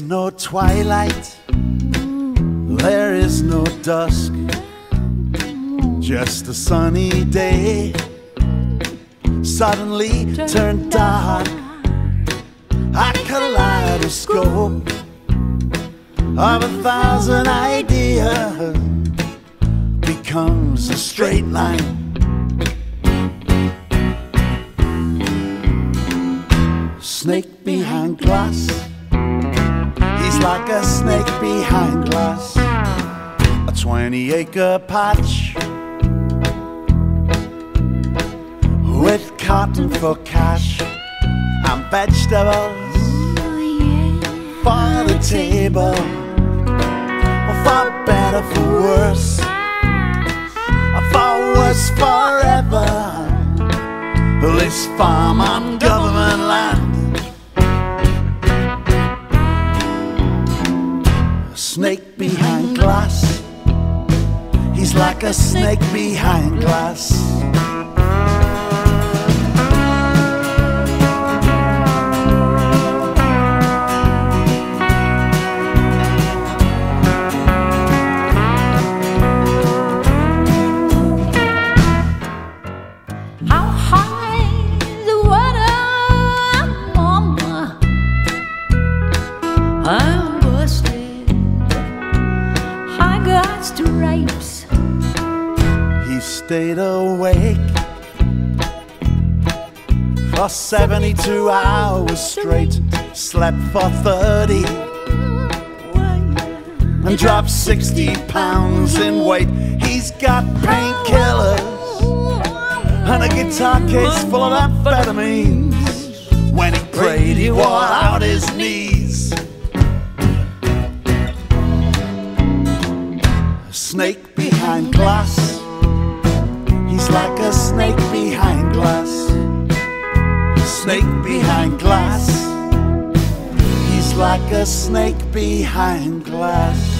no twilight, there is no dusk, just a sunny day. Suddenly turned dark, a kaleidoscope of a thousand ideas becomes a straight line. Snake behind glass. Like a snake behind glass. A 20 acre patch with cotton for cash and vegetables for the table. For better, for worse, for worse forever. This farm on government snake behind glass. He's like a snake behind glass. Stripes. He stayed awake for 72 hours straight, slept for 30, and dropped 60 pounds in weight. He's got painkillers and a guitar case full of amphetamines. When he prayed, he wore out snake behind glass. He's like a snake behind glass. Snake behind glass. He's like a snake behind glass.